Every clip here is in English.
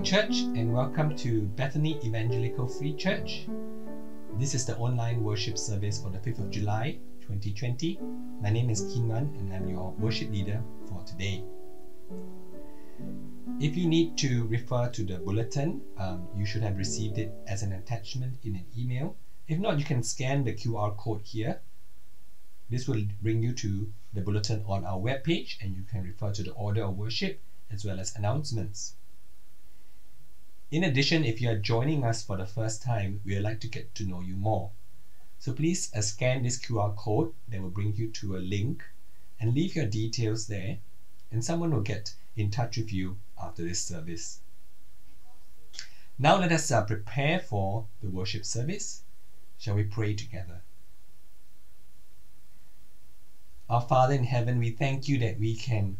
morning, church, and welcome to Bethany Evangelical Free Church. This is the online worship service for the 5th of July 2020. My name is Kinman, and I'm your worship leader for today. If you need to refer to the bulletin, um, you should have received it as an attachment in an email. If not, you can scan the QR code here. This will bring you to the bulletin on our webpage, and you can refer to the order of worship as well as announcements. In addition, if you are joining us for the first time, we would like to get to know you more. So please uh, scan this QR code that will bring you to a link and leave your details there, and someone will get in touch with you after this service. Now let us uh, prepare for the worship service. Shall we pray together? Our Father in heaven, we thank you that we can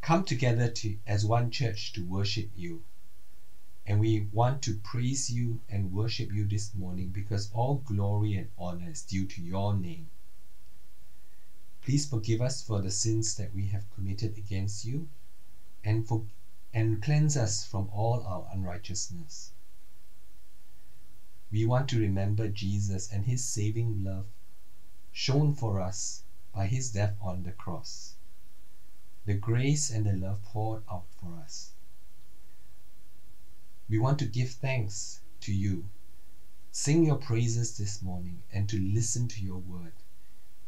come together to, as one church to worship you. And we want to praise you and worship you this morning because all glory and honor is due to your name. Please forgive us for the sins that we have committed against you and, for, and cleanse us from all our unrighteousness. We want to remember Jesus and his saving love shown for us by his death on the cross, the grace and the love poured out for us. We want to give thanks to you, sing your praises this morning, and to listen to your word.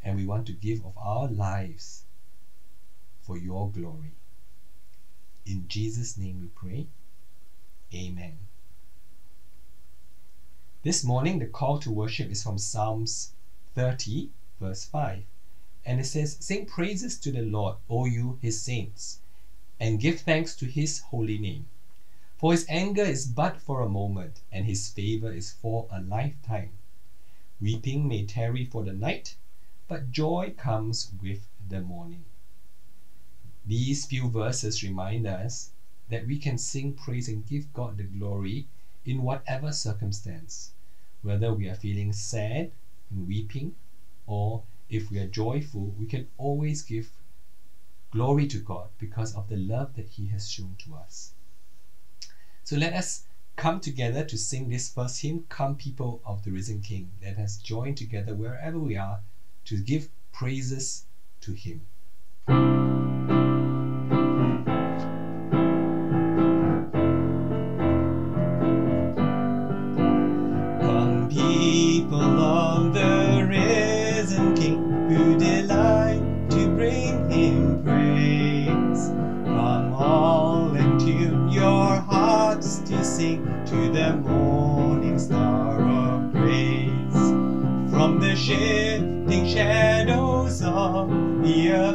And we want to give of our lives for your glory. In Jesus' name we pray. Amen. This morning, the call to worship is from Psalms 30, verse 5. And it says, Sing praises to the Lord, O you, his saints, and give thanks to his holy name. For his anger is but for a moment, and his favor is for a lifetime. Weeping may tarry for the night, but joy comes with the morning. These few verses remind us that we can sing praise and give God the glory in whatever circumstance, whether we are feeling sad and weeping, or if we are joyful, we can always give glory to God because of the love that He has shown to us. So let us come together to sing this first hymn, Come People of the Risen King. Let us join together wherever we are to give praises to Him. Earth,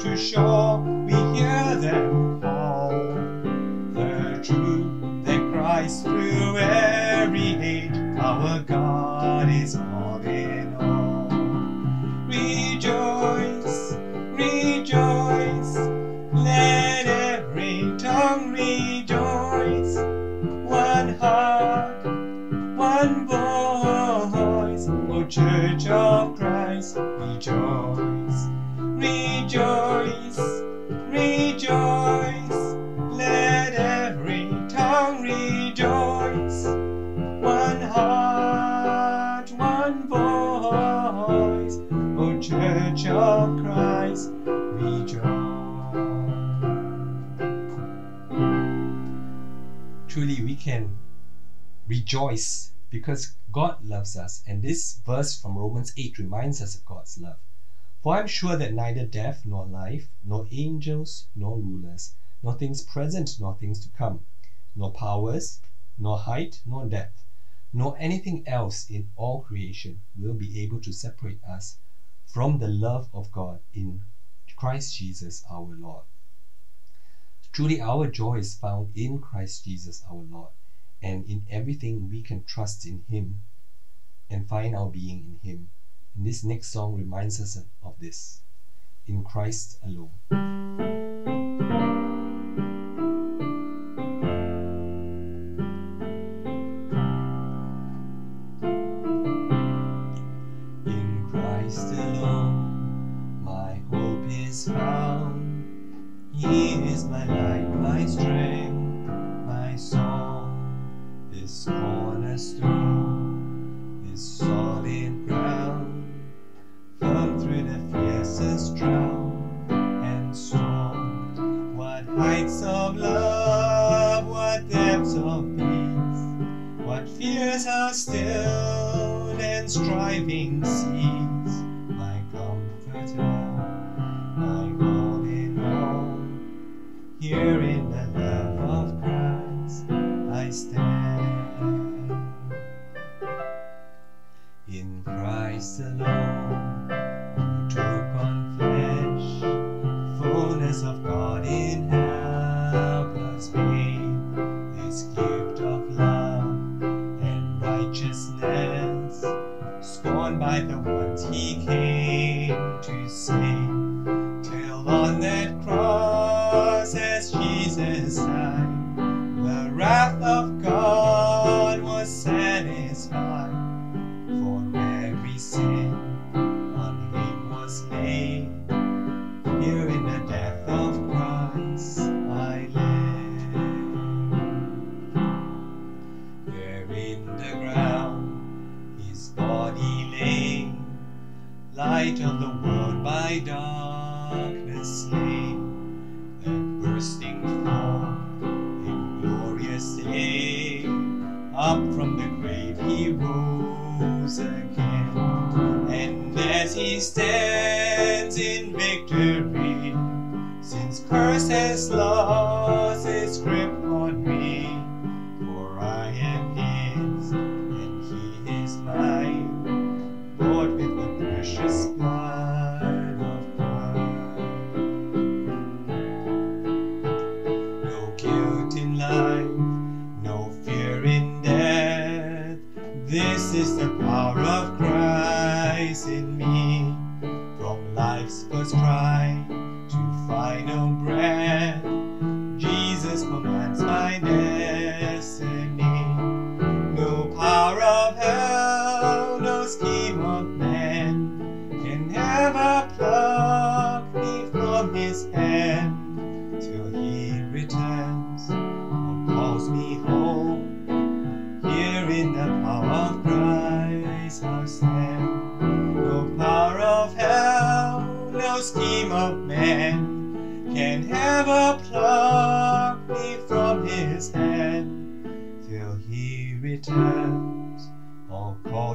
to shore, rejoice because God loves us, and this verse from Romans 8 reminds us of God's love. For I am sure that neither death nor life, nor angels nor rulers, nor things present nor things to come, nor powers, nor height nor depth, nor anything else in all creation will be able to separate us from the love of God in Christ Jesus our Lord. Truly, our joy is found in Christ Jesus our Lord, and in everything we can trust in Him and find our being in Him. And this next song reminds us of this in Christ alone. In Christ alone, my hope is found. He is my light, my strength, This cornerstone is solid ground, firm through the fiercest drought and storm. What heights of love, what depths of peace, what fears are still and striving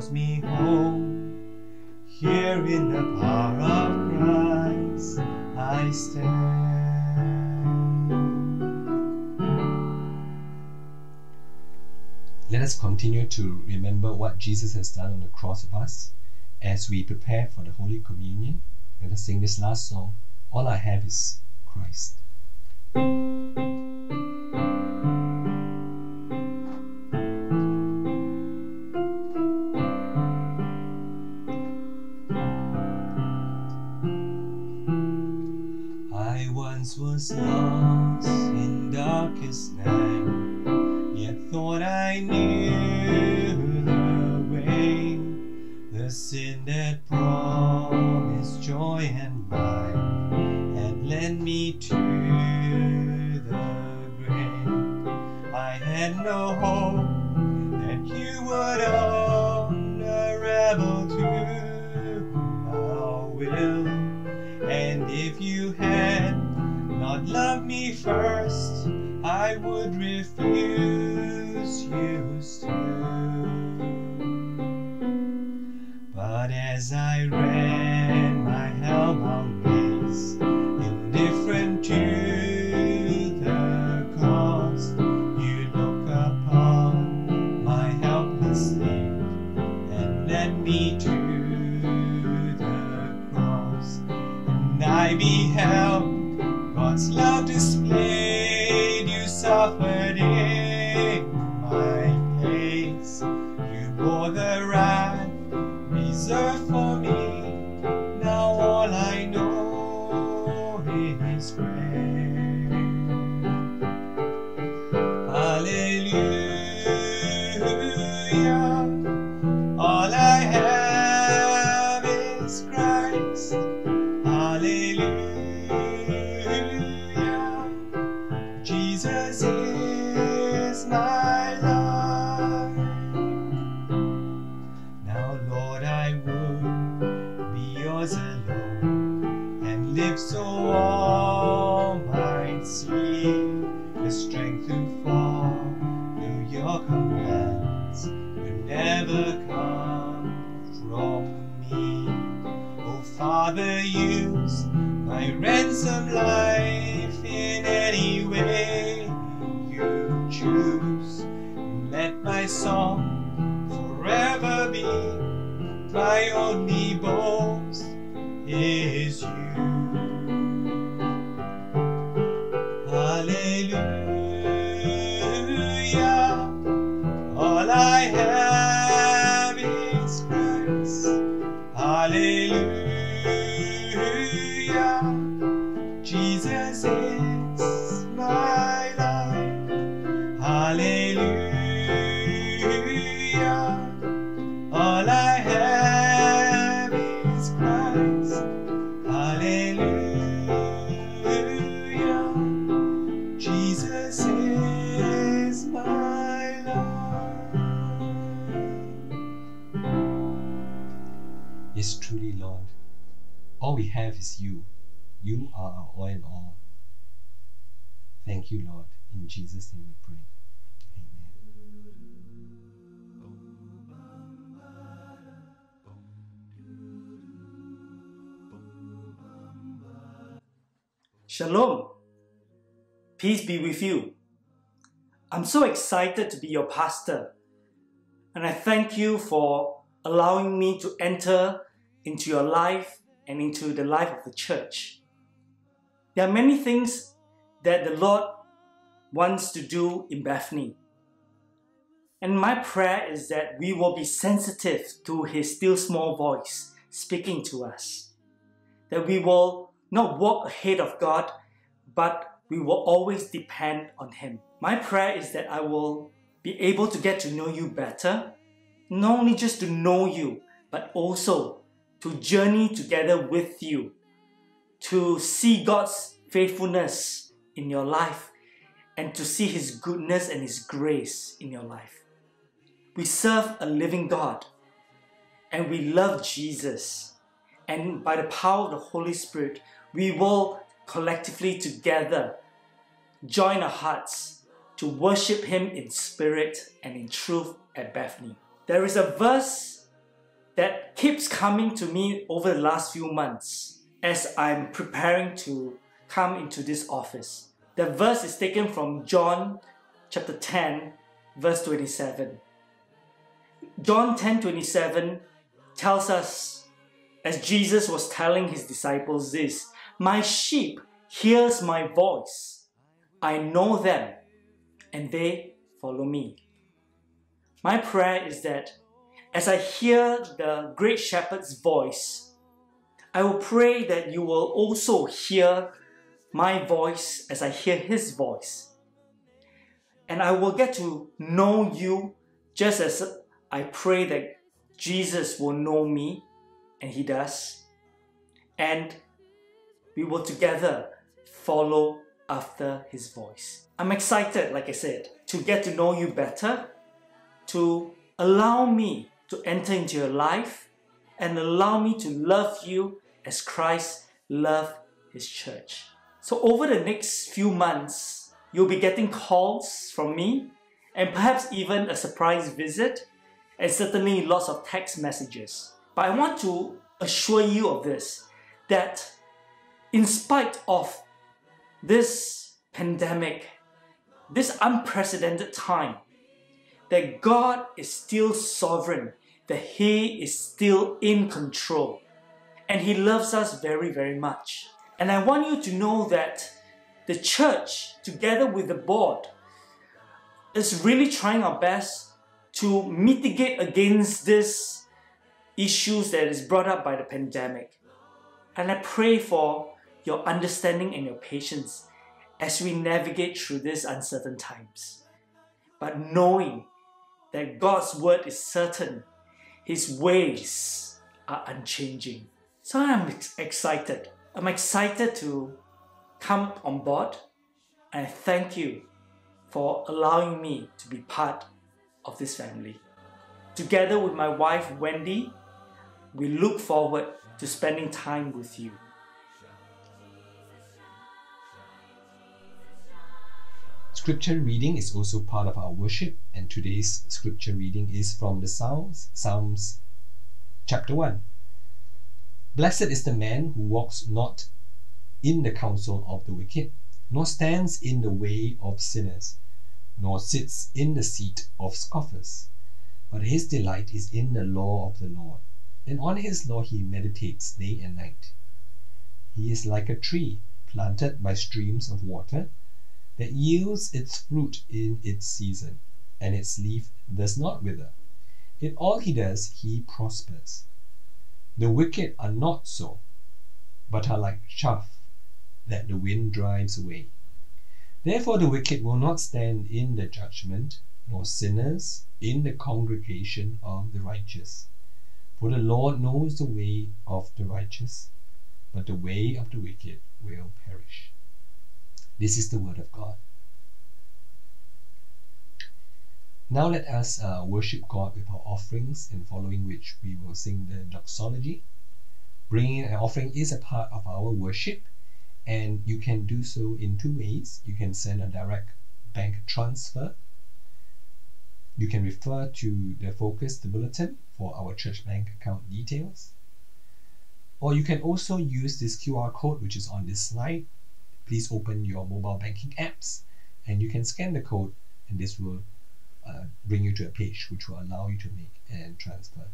calls me home. Here in the power of Christ I stand. Let us continue to remember what Jesus has done on the cross of us as we prepare for the Holy Communion. Let us sing this last song. All I have is Christ. To be your pastor, and I thank you for allowing me to enter into your life and into the life of the church. There are many things that the Lord wants to do in Bethany. And my prayer is that we will be sensitive to His still small voice speaking to us. That we will not walk ahead of God, but we will always depend on Him. My prayer is that I will be able to get to know you better, not only just to know you, but also to journey together with you, to see God's faithfulness in your life, and to see His goodness and His grace in your life. We serve a living God, and we love Jesus. And by the power of the Holy Spirit, we will collectively together join our hearts to worship Him in spirit and in truth at Bethany. There is a verse that keeps coming to me over the last few months as I'm preparing to come into this office. The verse is taken from John chapter 10, verse 27. John 10 27 tells us, as Jesus was telling his disciples this, My sheep hears my voice. I know them, and they follow me. My prayer is that as I hear the great shepherd's voice, I will pray that you will also hear my voice as I hear his voice. and I will get to know you just as I pray that Jesus will know me, and He does. And we will together follow after His voice. I'm excited, like I said, to get to know you better, to allow me to enter into your life, and allow me to love you as Christ loved His church. So, over the next few months, you'll be getting calls from me, and perhaps even a surprise visit, and certainly lots of text messages. But I want to assure you of this that in spite of this pandemic, this unprecedented time, that God is still sovereign, that He is still in control, and He loves us very, very much. And I want you to know that the church, together with the board, is really trying our best to mitigate against these issues that is brought up by the pandemic. And I pray for your understanding and your patience as we navigate through these uncertain times. But knowing that God's word is certain, His ways are unchanging. So I'm excited. I'm excited to come on board and thank you for allowing me to be part of this family. Together with my wife Wendy, we look forward to spending time with you. Scripture reading is also part of our worship, and today's scripture reading is from the Psalms, Psalms chapter 1. Blessed is the man who walks not in the counsel of the wicked, nor stands in the way of sinners, nor sits in the seat of scoffers. But his delight is in the law of the Lord, and on his law he meditates day and night. He is like a tree planted by streams of water that yields its fruit in its season, and its leaf does not wither. In all he does, he prospers. The wicked are not so, but are like chaff that the wind drives away. Therefore, the wicked will not stand in the judgment, nor sinners in the congregation of the righteous. For the Lord knows the way of the righteous, but the way of the wicked will perish. This is the word of God. Now let us uh, worship God with our offerings, and following which we will sing the doxology. Bringing an offering is a part of our worship, and you can do so in two ways. You can send a direct bank transfer. You can refer to the focus, the bulletin, for our church bank account details. Or you can also use this QR code which is on this slide please open your mobile banking apps and you can scan the code and this will uh, bring you to a page which will allow you to make and transfer.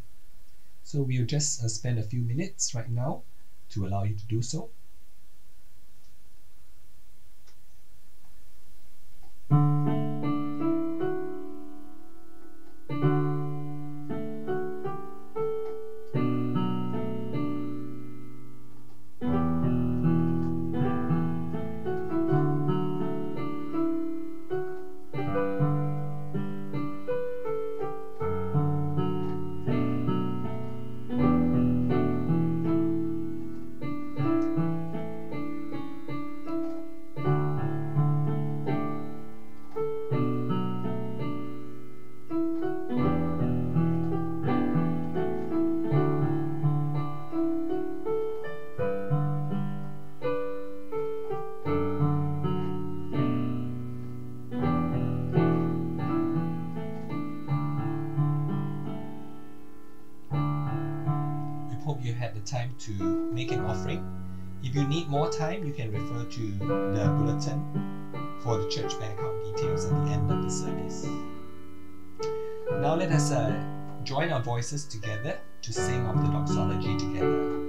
So we'll just uh, spend a few minutes right now to allow you to do so. To make an offering. If you need more time, you can refer to the bulletin for the church bank account details at the end of the service. Now let us uh, join our voices together to sing of the doxology together.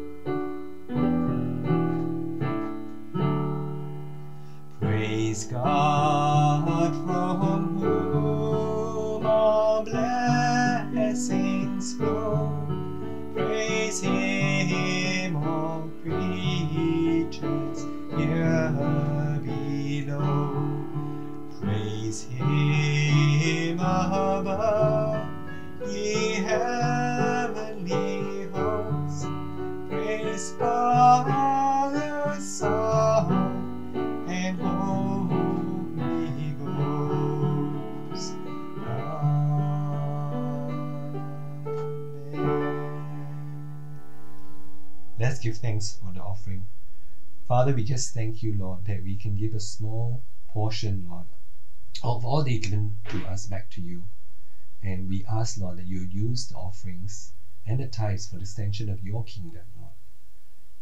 Father, we just thank you, Lord, that we can give a small portion, Lord, of all they've given to us back to you. And we ask, Lord, that you use the offerings and the tithes for the extension of your kingdom, Lord.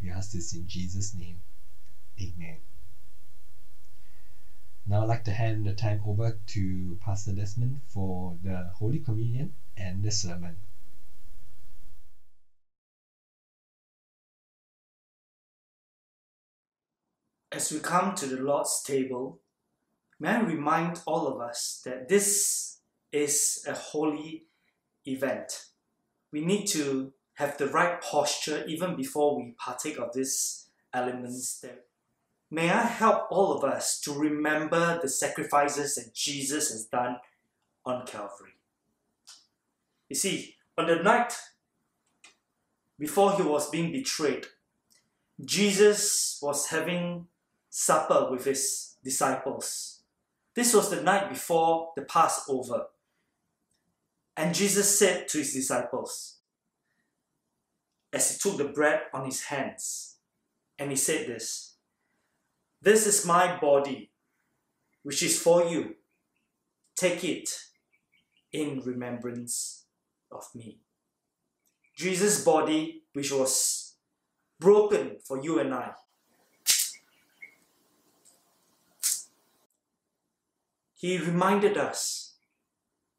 We ask this in Jesus' name. Amen. Now I'd like to hand the time over to Pastor Desmond for the Holy Communion and the sermon. As we come to the Lord's table, may I remind all of us that this is a holy event. We need to have the right posture even before we partake of these elements. there. may I help all of us to remember the sacrifices that Jesus has done on Calvary. You see, on the night before he was being betrayed, Jesus was having supper with his disciples. This was the night before the Passover. And Jesus said to his disciples, as he took the bread on his hands, and he said this This is my body, which is for you. Take it in remembrance of me. Jesus' body, which was broken for you and I, he reminded us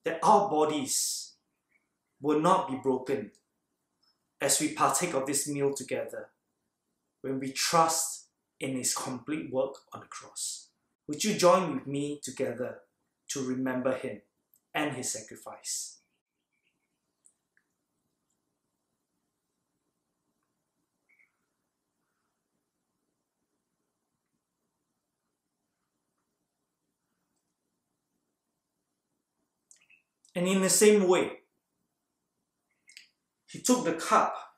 that our bodies will not be broken as we partake of this meal together when we trust in his complete work on the cross. Would you join with me together to remember him and his sacrifice? And in the same way, he took the cup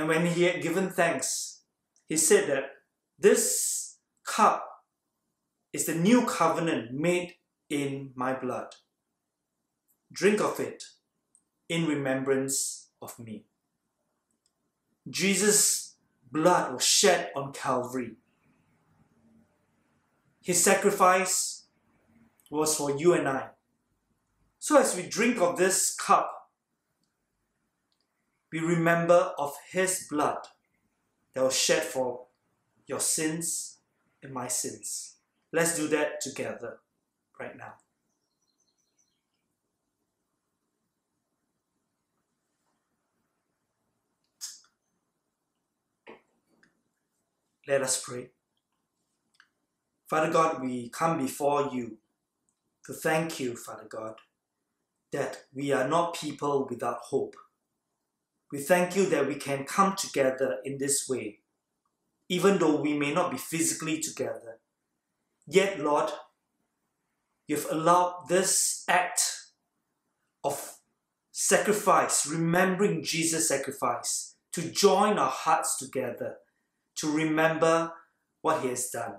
and when he had given thanks, he said that this cup is the new covenant made in my blood. Drink of it in remembrance of me. Jesus' blood was shed on Calvary. His sacrifice was for you and I. So as we drink of this cup, we remember of his blood that was shed for your sins and my sins. Let's do that together right now. Let us pray. Father God, we come before you to thank you, Father God, that we are not people without hope. We thank you that we can come together in this way, even though we may not be physically together. Yet, Lord, you've allowed this act of sacrifice, remembering Jesus' sacrifice, to join our hearts together, to remember what he has done.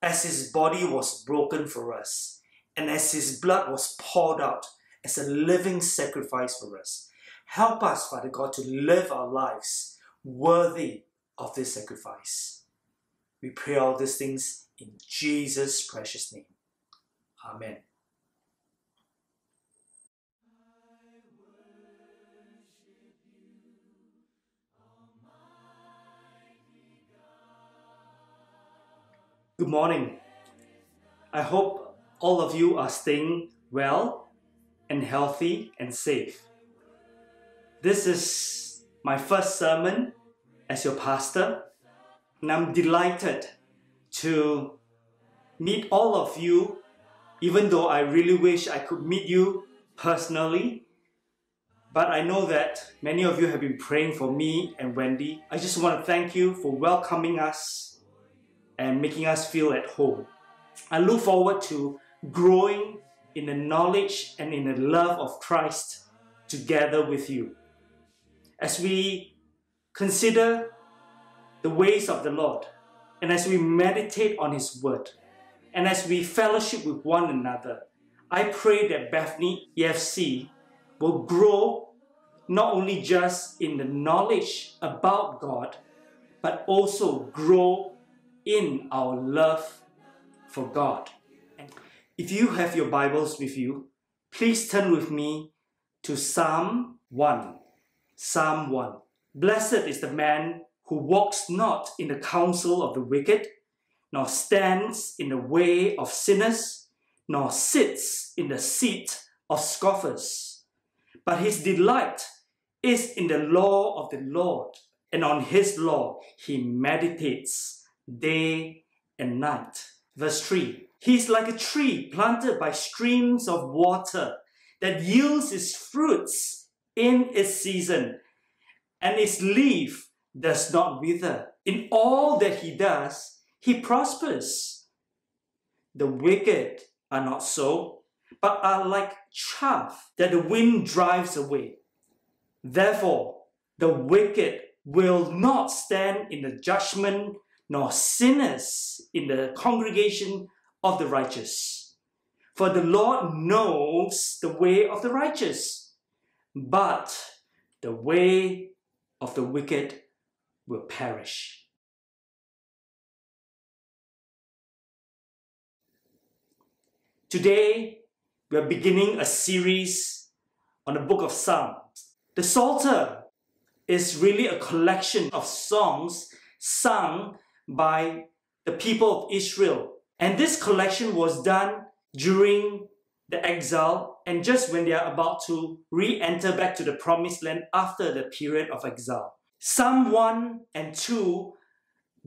As his body was broken for us, and as his blood was poured out as a living sacrifice for us. Help us, Father God, to live our lives worthy of this sacrifice. We pray all these things in Jesus' precious name. Amen. Good morning. I hope all of you are staying well and healthy and safe. This is my first sermon as your pastor, and I'm delighted to meet all of you, even though I really wish I could meet you personally. But I know that many of you have been praying for me and Wendy. I just want to thank you for welcoming us and making us feel at home. I look forward to growing in the knowledge and in the love of Christ together with you. As we consider the ways of the Lord, and as we meditate on His Word, and as we fellowship with one another, I pray that Bethany EFC will grow not only just in the knowledge about God, but also grow in our love for God. If you have your Bibles with you, please turn with me to Psalm 1. Psalm 1. Blessed is the man who walks not in the counsel of the wicked, nor stands in the way of sinners, nor sits in the seat of scoffers. But his delight is in the law of the Lord, and on his law he meditates day and night. Verse 3 He is like a tree planted by streams of water that yields its fruits in its season, and its leaf does not wither. In all that he does, he prospers. The wicked are not so, but are like chaff that the wind drives away. Therefore, the wicked will not stand in the judgment, nor sinners in the congregation of the righteous. For the Lord knows the way of the righteous, but the way of the wicked will perish. Today, we are beginning a series on the book of Psalms. The Psalter is really a collection of songs sung by the people of Israel. And this collection was done during the exile and just when they are about to re enter back to the promised land after the period of exile. Psalm 1 and 2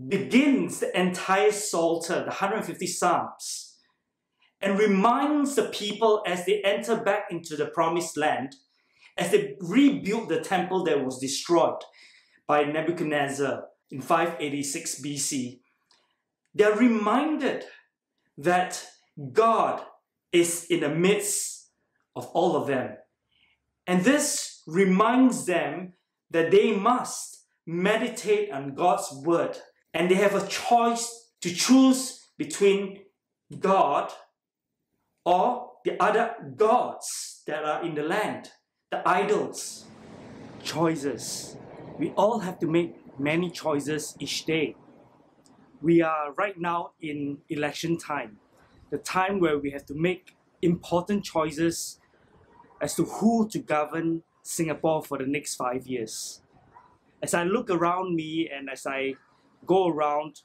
begins the entire Psalter, the 150 Psalms and reminds the people as they enter back into the promised land, as they rebuild the temple that was destroyed by Nebuchadnezzar in 586 BC, they're reminded that God is in the midst of all of them. And this reminds them that they must meditate on God's word and they have a choice to choose between God or the other gods that are in the land, the idols. Choices. We all have to make many choices each day. We are right now in election time, the time where we have to make important choices as to who to govern Singapore for the next five years. As I look around me and as I go around,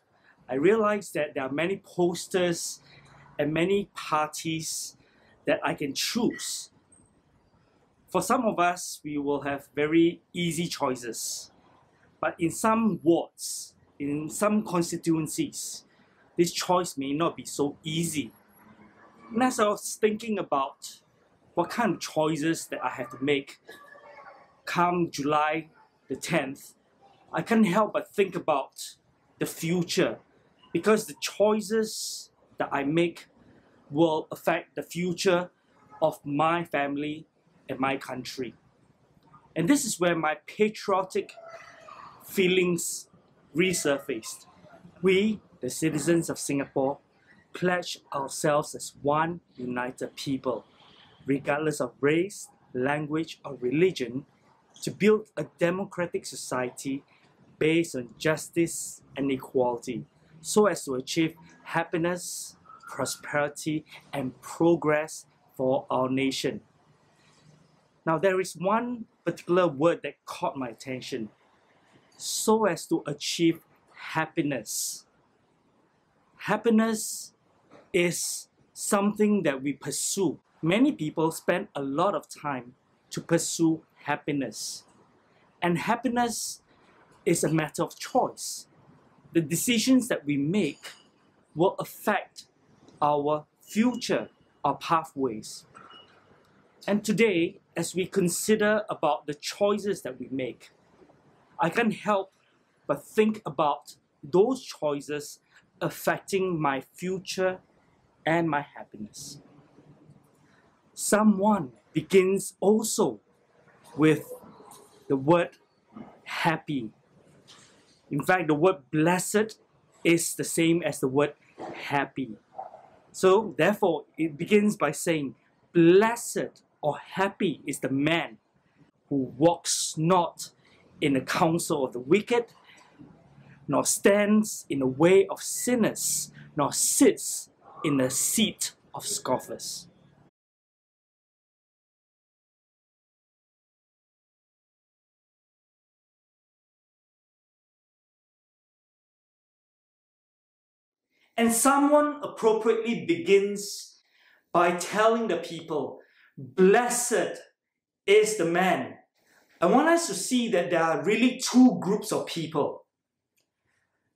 I realize that there are many posters and many parties that I can choose. For some of us, we will have very easy choices. But in some wards, in some constituencies, this choice may not be so easy. And as I was thinking about what kind of choices that I have to make come July the 10th, I can't help but think about the future because the choices that I make will affect the future of my family and my country. And this is where my patriotic feelings resurfaced. We, the citizens of Singapore, pledge ourselves as one united people, regardless of race, language, or religion, to build a democratic society based on justice and equality so as to achieve happiness, prosperity, and progress for our nation. Now, there is one particular word that caught my attention so as to achieve happiness. Happiness is something that we pursue. Many people spend a lot of time to pursue happiness. And happiness is a matter of choice. The decisions that we make will affect our future, our pathways. And today, as we consider about the choices that we make, I can't help but think about those choices affecting my future and my happiness. Psalm 1 begins also with the word happy. In fact, the word blessed is the same as the word happy. So, therefore, it begins by saying, Blessed or happy is the man who walks not in the counsel of the wicked, nor stands in the way of sinners, nor sits in the seat of scoffers. And Psalm 1 appropriately begins by telling the people, Blessed is the man. I want us to see that there are really two groups of people.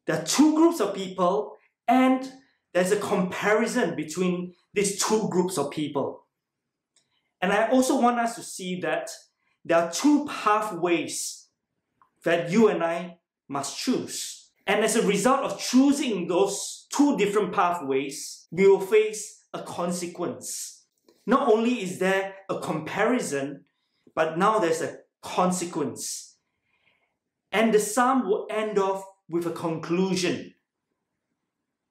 There are two groups of people, and there's a comparison between these two groups of people. And I also want us to see that there are two pathways that you and I must choose. And as a result of choosing those two different pathways, we will face a consequence. Not only is there a comparison, but now there's a consequence. And the psalm will end off with a conclusion.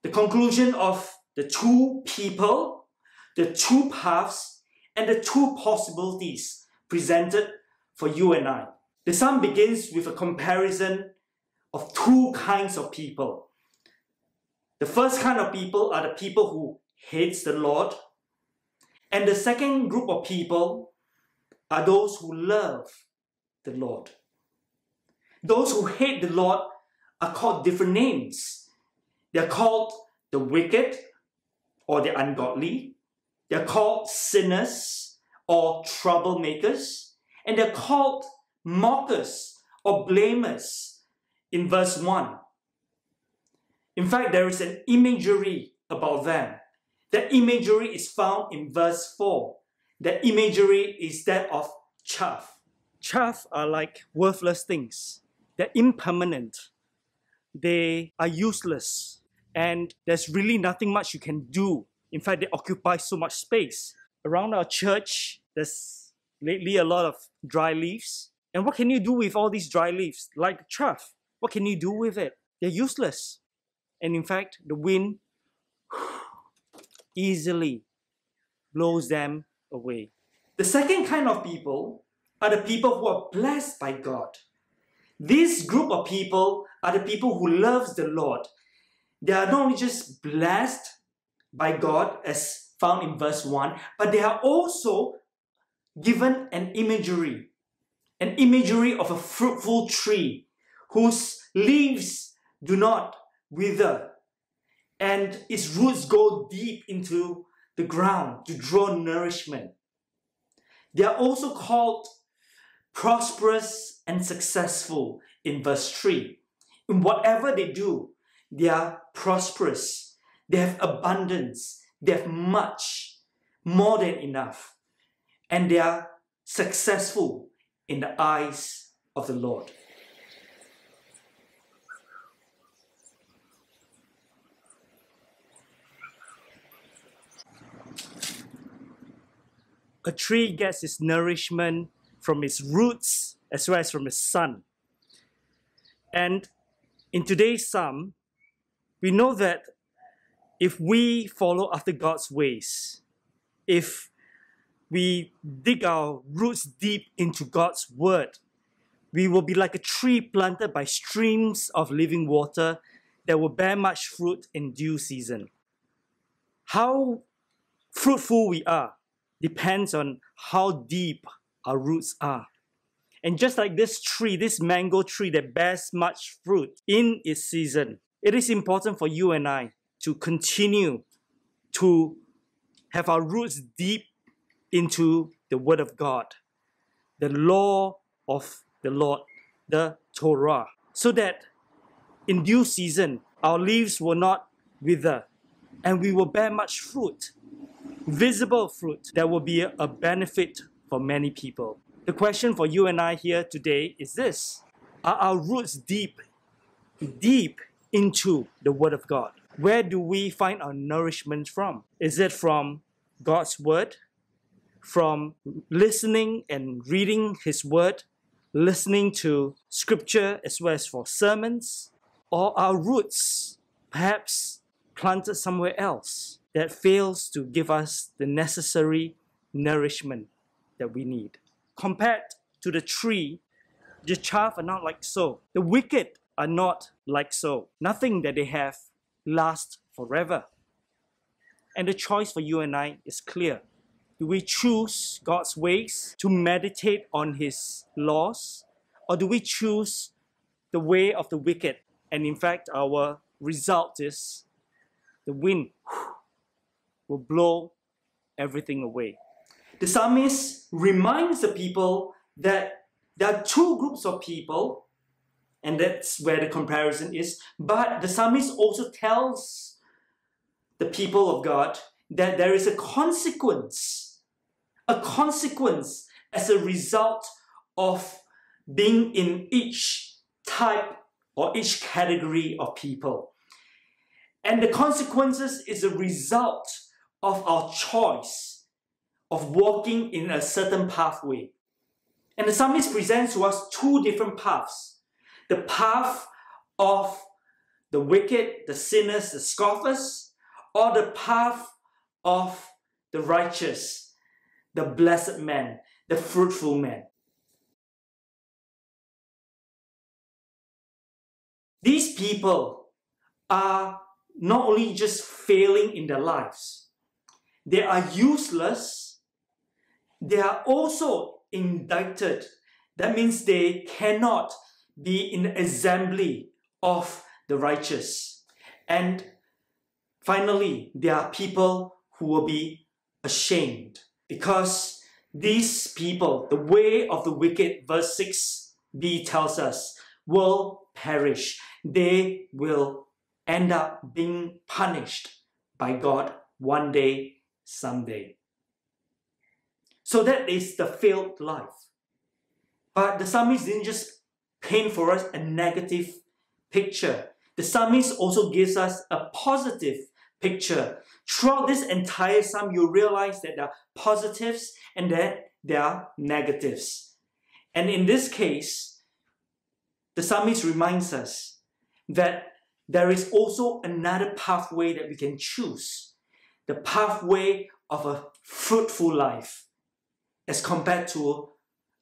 The conclusion of the two people, the two paths, and the two possibilities presented for you and I. The psalm begins with a comparison of two kinds of people. The first kind of people are the people who hates the Lord, and the second group of people are those who love the Lord. Those who hate the Lord are called different names. They're called the wicked or the ungodly. They're called sinners or troublemakers. And they're called mockers or blamers in verse 1. In fact, there is an imagery about them. That imagery is found in verse 4. The imagery is that of chaff. Chaff are like worthless things. They're impermanent. They are useless. And there's really nothing much you can do. In fact, they occupy so much space. Around our church, there's lately a lot of dry leaves. And what can you do with all these dry leaves? Like chaff. What can you do with it? They're useless. And in fact, the wind easily blows them away. The second kind of people are the people who are blessed by God. This group of people are the people who loves the Lord. They are not only just blessed by God as found in verse 1, but they are also given an imagery, an imagery of a fruitful tree whose leaves do not wither and its roots go deep into the ground to draw nourishment. They are also called prosperous and successful in verse 3. In whatever they do, they are prosperous, they have abundance, they have much, more than enough, and they are successful in the eyes of the Lord. a tree gets its nourishment from its roots as well as from the sun. And in today's psalm, we know that if we follow after God's ways, if we dig our roots deep into God's word, we will be like a tree planted by streams of living water that will bear much fruit in due season. How fruitful we are depends on how deep our roots are. And just like this tree, this mango tree that bears much fruit in its season, it is important for you and I to continue to have our roots deep into the Word of God, the law of the Lord, the Torah, so that in due season our leaves will not wither and we will bear much fruit visible fruit that will be a benefit for many people. The question for you and I here today is this Are our roots deep, deep into the Word of God? Where do we find our nourishment from? Is it from God's Word? From listening and reading His Word? Listening to Scripture as well as for sermons? Or are our roots perhaps planted somewhere else that fails to give us the necessary nourishment that we need? Compared to the tree, the chaff are not like so. The wicked are not like so. Nothing that they have lasts forever. And the choice for you and I is clear. Do we choose God's ways to meditate on His laws? Or do we choose the way of the wicked? And in fact, our result is the wind will blow everything away. The psalmist reminds the people that there are two groups of people, and that's where the comparison is. But the psalmist also tells the people of God that there is a consequence, a consequence as a result of being in each type or each category of people. And the consequences is a result of our choice of walking in a certain pathway. And the psalmist presents to us two different paths. The path of the wicked, the sinners, the scoffers, or the path of the righteous, the blessed man, the fruitful man. These people are not only just failing in their lives, they are useless, they are also indicted. That means they cannot be in the assembly of the righteous. And finally, there are people who will be ashamed because these people, the way of the wicked, verse 6b tells us, will perish. They will end up being punished by God one day, someday. So that is the failed life. But the psalmist didn't just paint for us a negative picture. The psalmist also gives us a positive picture. Throughout this entire psalm, you realize that there are positives and that there are negatives. And in this case, the psalmist reminds us that there is also another pathway that we can choose the pathway of a fruitful life as compared to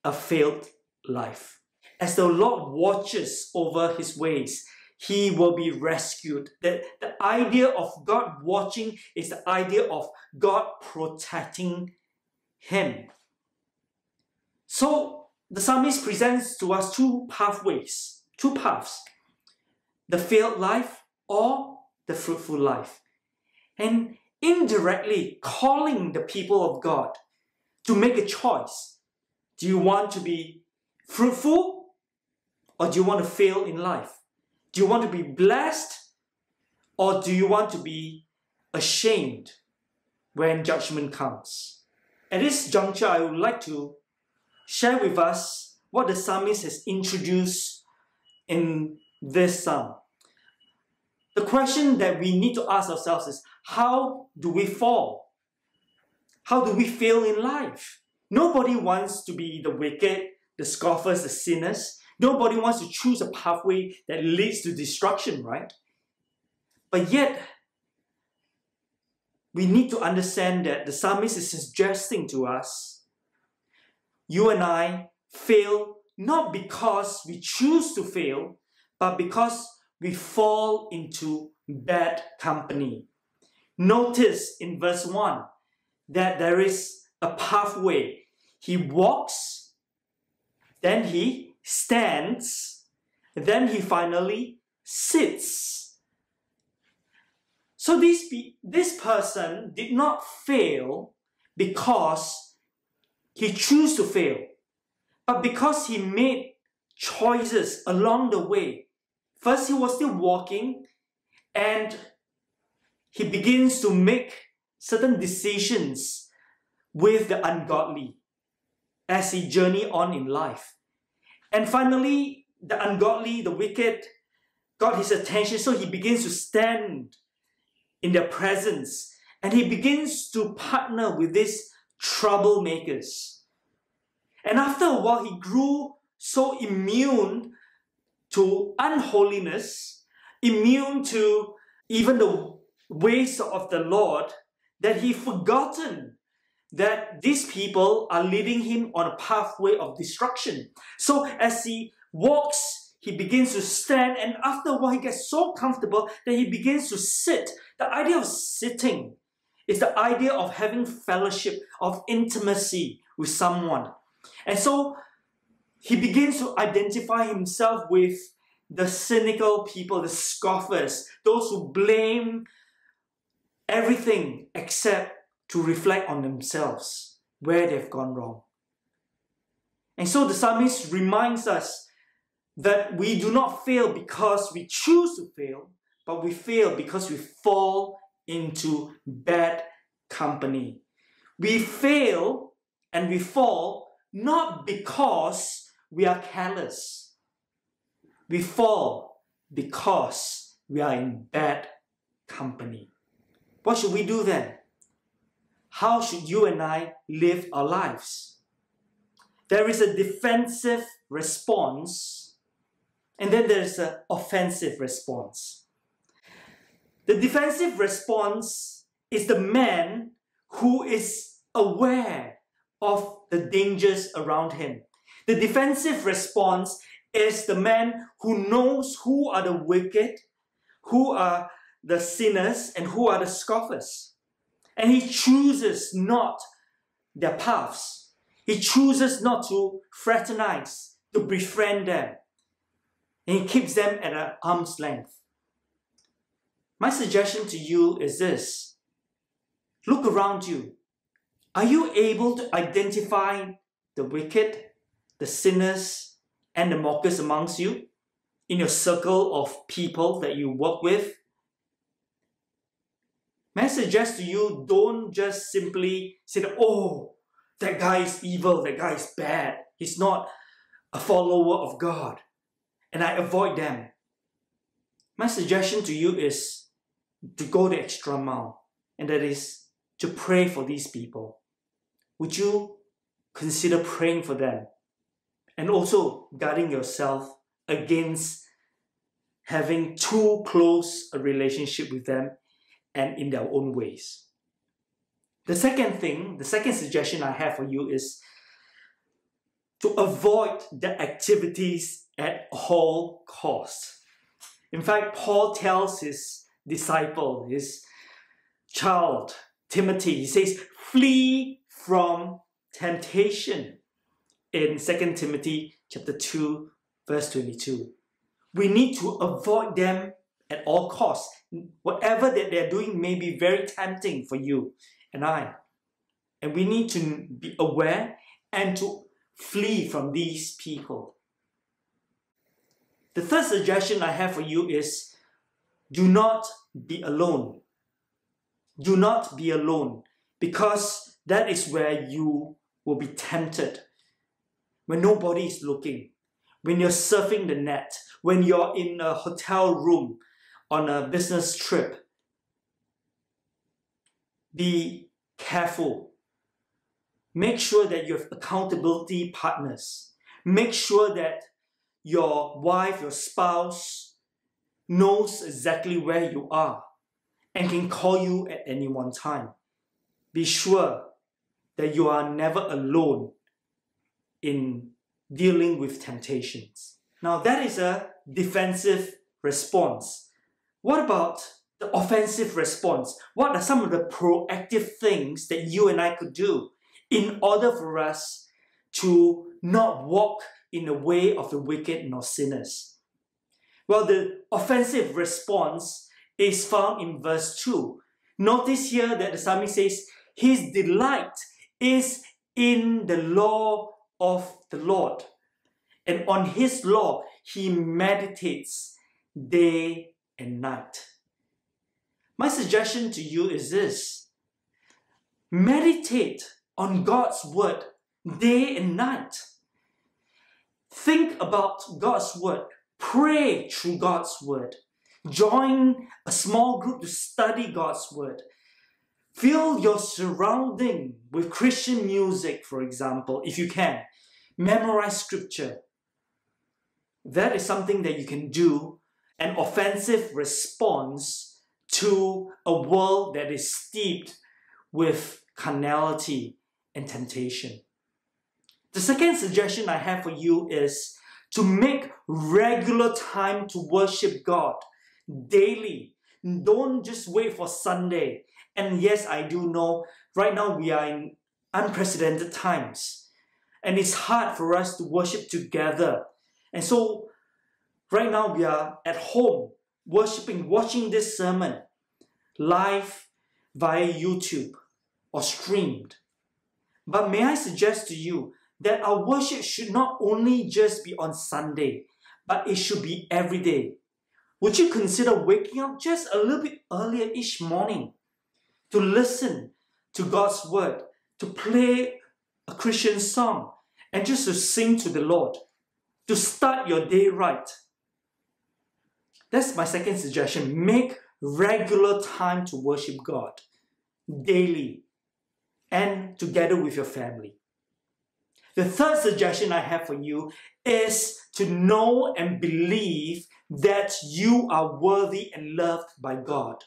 a failed life. As the Lord watches over his ways, he will be rescued. The, the idea of God watching is the idea of God protecting him. So the psalmist presents to us two pathways, two paths the failed life or the fruitful life. And indirectly calling the people of God to make a choice. Do you want to be fruitful or do you want to fail in life? Do you want to be blessed or do you want to be ashamed when judgment comes? At this juncture, I would like to share with us what the psalmist has introduced in this psalm. The question that we need to ask ourselves is how do we fall? How do we fail in life? Nobody wants to be the wicked, the scoffers, the sinners. Nobody wants to choose a pathway that leads to destruction, right? But yet, we need to understand that the psalmist is suggesting to us you and I fail not because we choose to fail, but because we fall into bad company. Notice in verse 1 that there is a pathway. He walks, then he stands, then he finally sits. So this, this person did not fail because he chose to fail, but because he made choices along the way First, he was still walking and he begins to make certain decisions with the ungodly as he journey on in life. And finally, the ungodly, the wicked, got his attention, so he begins to stand in their presence and he begins to partner with these troublemakers. And after a while, he grew so immune to unholiness, immune to even the ways of the Lord, that he forgotten that these people are leading him on a pathway of destruction. So as he walks, he begins to stand, and after a while, he gets so comfortable that he begins to sit. The idea of sitting is the idea of having fellowship, of intimacy with someone. And so he begins to identify himself with the cynical people, the scoffers, those who blame everything except to reflect on themselves where they've gone wrong. And so the psalmist reminds us that we do not fail because we choose to fail, but we fail because we fall into bad company. We fail and we fall not because we are careless. We fall because we are in bad company. What should we do then? How should you and I live our lives? There is a defensive response, and then there's an offensive response. The defensive response is the man who is aware of the dangers around him. The defensive response is the man who knows who are the wicked, who are the sinners, and who are the scoffers. And he chooses not their paths. He chooses not to fraternize, to befriend them. And he keeps them at an arm's length. My suggestion to you is this look around you. Are you able to identify the wicked, the sinners, and the mockers amongst you in your circle of people that you work with? May I suggest to you, don't just simply say, oh, that guy is evil, that guy is bad, he's not a follower of God, and I avoid them. My suggestion to you is to go the extra mile, and that is to pray for these people. Would you consider praying for them and also guarding yourself against having too close a relationship with them and in their own ways. The second thing, the second suggestion I have for you is to avoid the activities at all costs. In fact, Paul tells his disciple, his child, Timothy, he says, flee from temptation in 2 Timothy chapter 2 verse 22. We need to avoid them at all costs. Whatever that they're doing may be very tempting for you and I. And we need to be aware and to flee from these people. The third suggestion I have for you is do not be alone. Do not be alone because that is where you will be tempted when nobody is looking, when you're surfing the net, when you're in a hotel room on a business trip. Be careful. Make sure that you have accountability partners. Make sure that your wife, your spouse knows exactly where you are and can call you at any one time. Be sure that you are never alone in dealing with temptations. Now, that is a defensive response. What about the offensive response? What are some of the proactive things that you and I could do in order for us to not walk in the way of the wicked nor sinners? Well, the offensive response is found in verse 2. Notice here that the psalmist says, His delight is in the law of the Lord. And on His law, he meditates day and night. My suggestion to you is this meditate on God's word day and night. Think about God's word. Pray through God's word. Join a small group to study God's Word. Fill your surrounding with Christian music, for example, if you can. Memorize scripture. That is something that you can do, an offensive response to a world that is steeped with carnality and temptation. The second suggestion I have for you is to make regular time to worship God daily. Don't just wait for Sunday. And yes, I do know right now we are in unprecedented times. And it's hard for us to worship together. And so, right now we are at home worshiping, watching this sermon live via YouTube or streamed. But may I suggest to you that our worship should not only just be on Sunday, but it should be every day. Would you consider waking up just a little bit earlier each morning to listen to God's word, to play a Christian song, and just to sing to the Lord, to start your day right? That's my second suggestion. Make regular time to worship God daily and together with your family. The third suggestion I have for you is to know and believe that you are worthy and loved by God.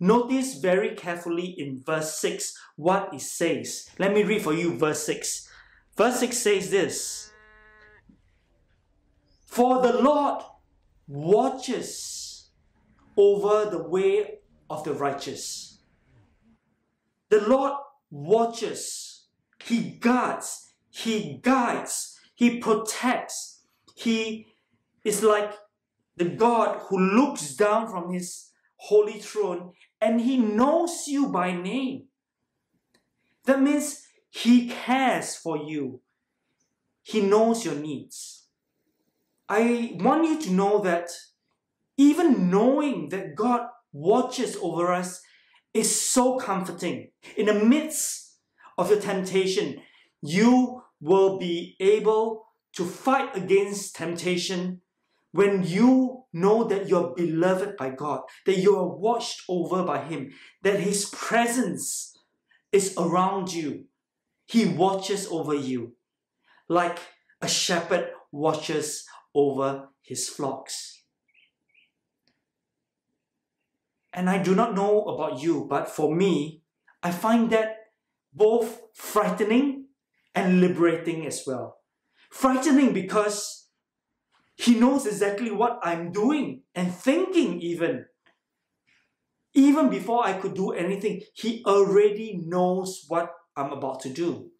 Notice very carefully in verse 6 what it says. Let me read for you verse 6. Verse 6 says this For the Lord watches over the way of the righteous. The Lord watches, He guards, he guides, He protects. He is like the God who looks down from His holy throne and He knows you by name. That means He cares for you, He knows your needs. I want you to know that even knowing that God watches over us is so comforting. In the midst of your temptation, you will be able to fight against temptation when you know that you're beloved by God, that you are watched over by Him, that His presence is around you. He watches over you like a shepherd watches over his flocks. And I do not know about you, but for me, I find that both frightening and liberating as well. Frightening because he knows exactly what I'm doing and thinking, even. Even before I could do anything, he already knows what I'm about to do.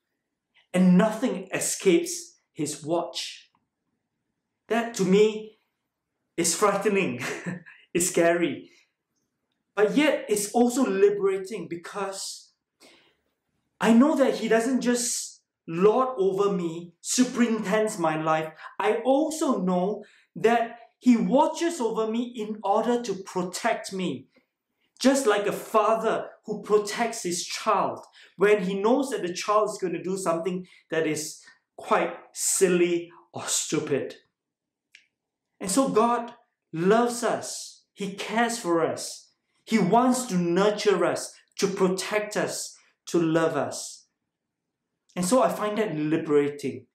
And nothing escapes his watch. That to me is frightening, it's scary. But yet it's also liberating because I know that he doesn't just Lord over me, superintends my life, I also know that He watches over me in order to protect me. Just like a father who protects his child when he knows that the child is going to do something that is quite silly or stupid. And so God loves us, He cares for us, He wants to nurture us, to protect us, to love us. And so I find that liberating.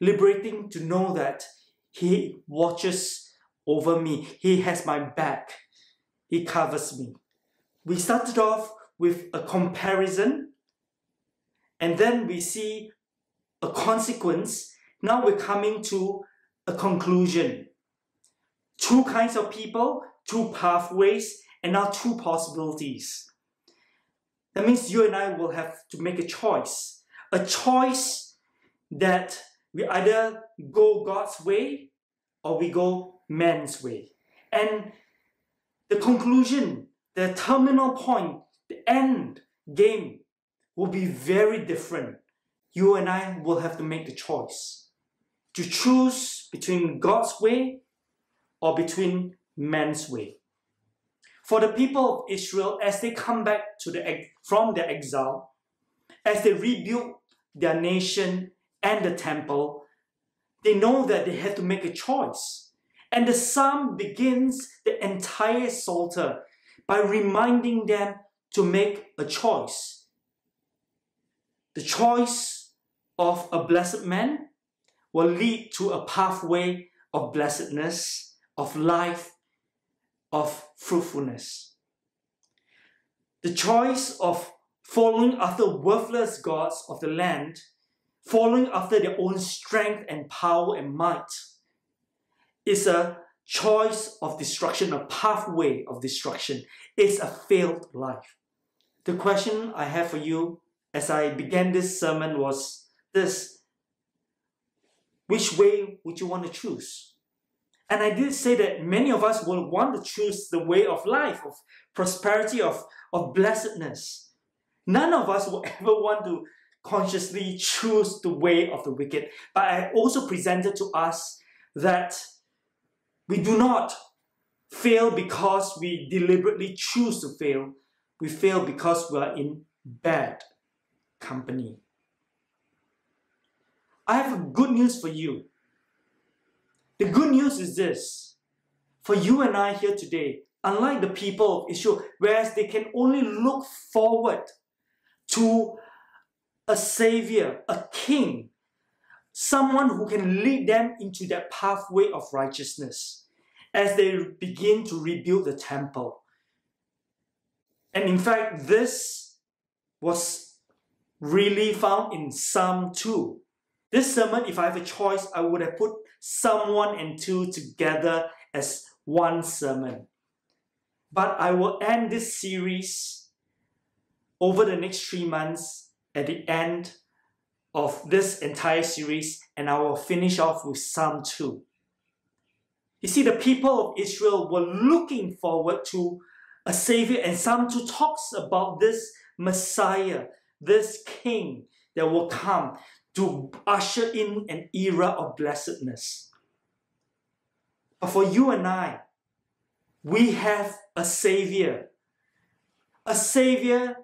Liberating to know that He watches over me, He has my back, He covers me. We started off with a comparison, and then we see a consequence. Now we're coming to a conclusion. Two kinds of people, two pathways, and now two possibilities. That means you and I will have to make a choice a choice that we either go God's way or we go man's way. And the conclusion, the terminal point, the end game will be very different. You and I will have to make the choice to choose between God's way or between man's way. For the people of Israel, as they come back to the, from their exile, as they rebuild their nation and the temple, they know that they have to make a choice. And the psalm begins the entire psalter by reminding them to make a choice. The choice of a blessed man will lead to a pathway of blessedness, of life, of fruitfulness. The choice of following after worthless gods of the land, following after their own strength and power and might, is a choice of destruction, a pathway of destruction. It's a failed life. The question I have for you as I began this sermon was this Which way would you want to choose? And I did say that many of us will want to choose the way of life, of prosperity, of, of blessedness. None of us will ever want to consciously choose the way of the wicked. But I also presented to us that we do not fail because we deliberately choose to fail. We fail because we are in bad company. I have good news for you. The good news is this for you and I here today, unlike the people of Israel, whereas they can only look forward to a savior, a king, someone who can lead them into that pathway of righteousness as they begin to rebuild the temple. And in fact, this was really found in Psalm 2. This sermon, if I have a choice, I would have put 1 and 2 together as one sermon. But I will end this series over the next three months at the end of this entire series, and I will finish off with Psalm 2. You see, the people of Israel were looking forward to a Savior, and Psalm 2 talks about this Messiah, this King that will come to usher in an era of blessedness. But for you and I, we have a Savior, a Savior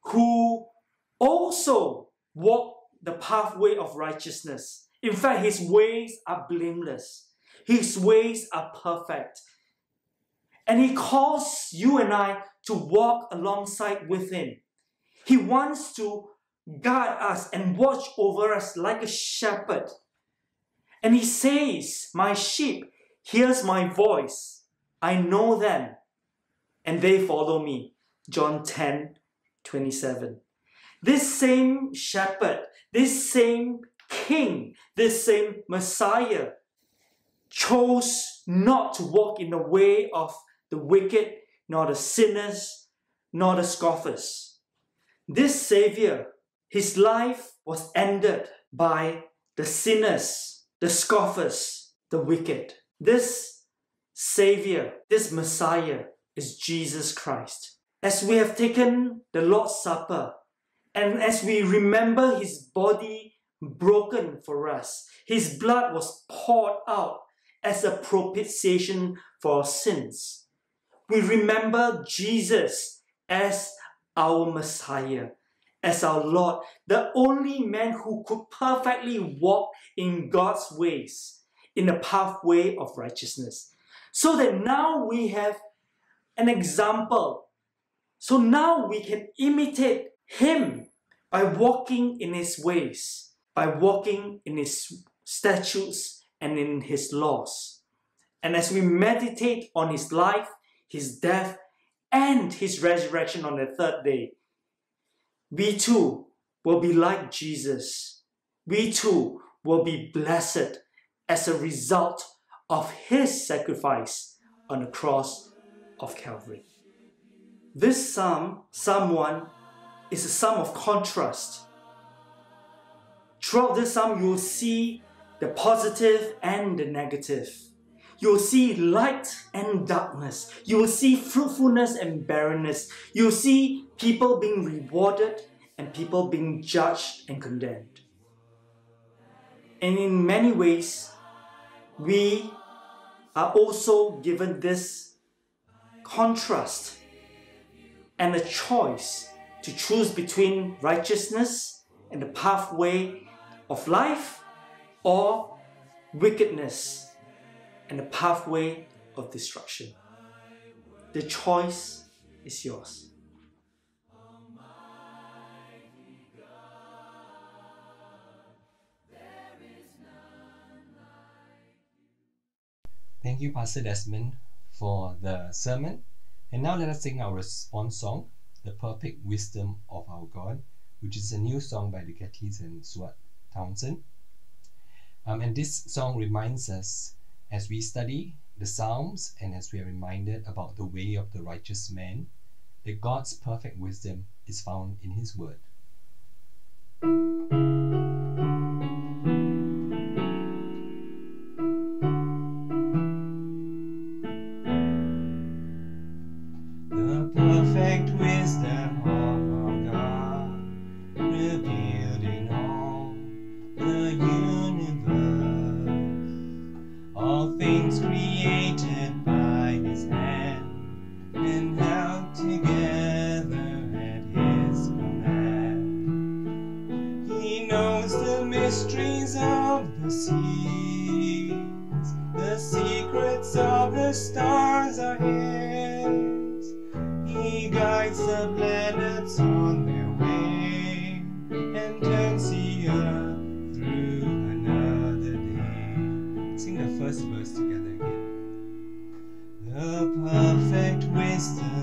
who also walked the pathway of righteousness. In fact, his ways are blameless, his ways are perfect. And he calls you and I to walk alongside with him. He wants to guard us and watch over us like a shepherd. And he says, My sheep hears my voice. I know them, and they follow me. John 10 27. This same shepherd, this same king, this same Messiah chose not to walk in the way of the wicked, nor the sinners, nor the scoffers. This Savior his life was ended by the sinners, the scoffers, the wicked. This Savior, this Messiah is Jesus Christ. As we have taken the Lord's Supper and as we remember His body broken for us, His blood was poured out as a propitiation for our sins. We remember Jesus as our Messiah as our Lord, the only man who could perfectly walk in God's ways, in the pathway of righteousness. So that now we have an example. So now we can imitate him by walking in his ways, by walking in his statutes and in his laws. And as we meditate on his life, his death, and his resurrection on the third day, we too will be like Jesus. We too will be blessed as a result of his sacrifice on the cross of Calvary. This psalm, Psalm 1, is a psalm of contrast. Throughout this psalm, you will see the positive and the negative. You will see light and darkness. You will see fruitfulness and barrenness. You will see people being rewarded and people being judged and condemned. And in many ways, we are also given this contrast and a choice to choose between righteousness and the pathway of life or wickedness and the pathway of destruction. The choice is yours. Thank you, Pastor Desmond, for the sermon. And now let us sing our response song, The Perfect Wisdom of Our God, which is a new song by the Gettys and Stuart Townend. Um, and this song reminds us as we study the Psalms and as we are reminded about the way of the righteous man, that God's perfect wisdom is found in His Word. Secrets of the stars are His. He guides the planets on their way and turns the earth through another day. Sing the first verse together again. The perfect wisdom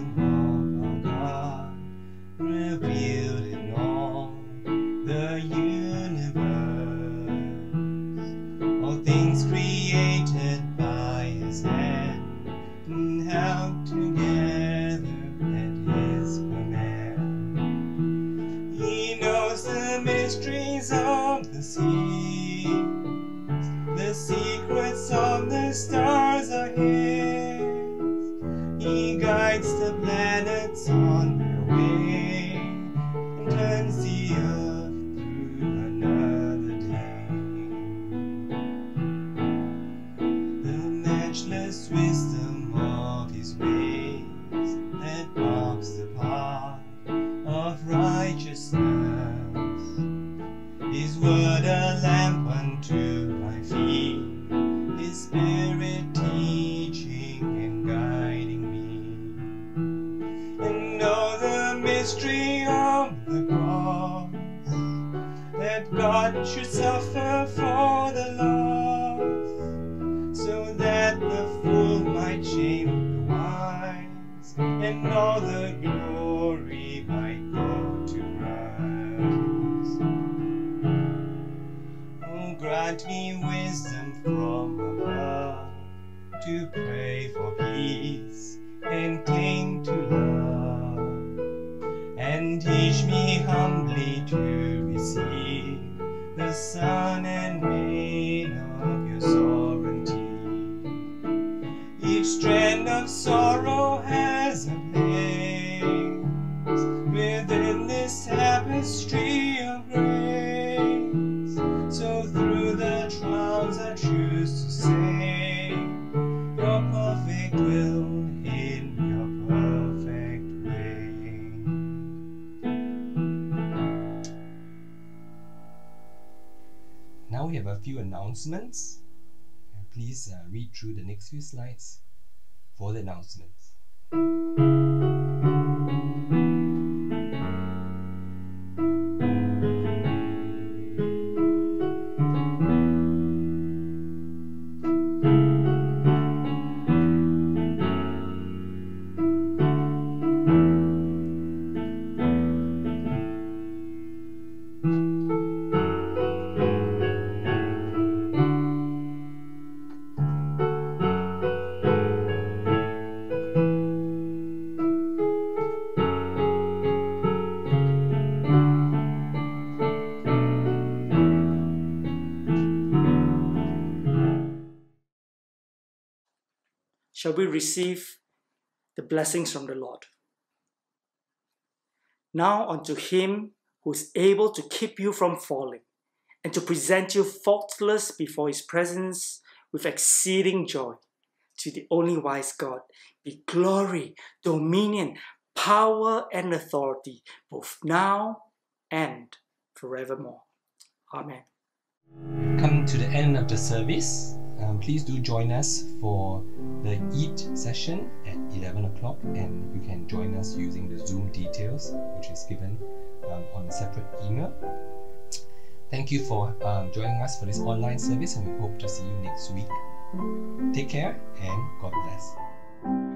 have a few announcements. Please uh, read through the next few slides for the announcements. Shall we receive the blessings from the Lord? Now unto him who is able to keep you from falling and to present you faultless before his presence with exceeding joy. To the only wise God be glory, dominion, power, and authority, both now and forevermore. Amen. Come to the end of the service. Um, please do join us for the Eat session at 11 o'clock, and you can join us using the Zoom details, which is given um, on a separate email. Thank you for um, joining us for this online service, and we hope to see you next week. Take care and God bless.